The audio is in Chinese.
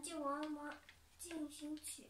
《晋王王进行曲》。